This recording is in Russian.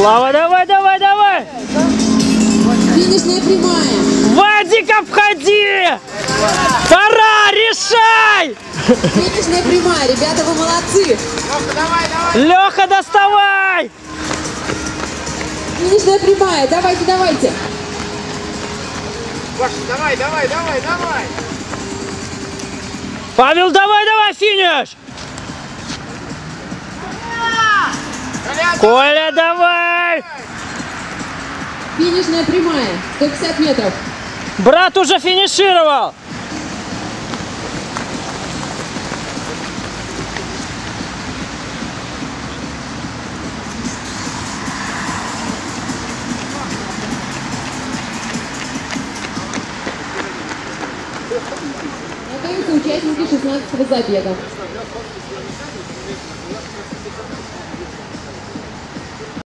Слава, давай, давай, давай! Финишная прямая. Вадик, обходи! Пора, решай! Финишная прямая. Ребята, вы молодцы. Леха, доставай! Финишная прямая. Давайте, давайте. Паша, давай, давай, давай, давай. Павел, давай, давай, финиш! Коля, давай! Финишная прямая. 150 метров. Брат уже финишировал! Готовятся участники 16 забега.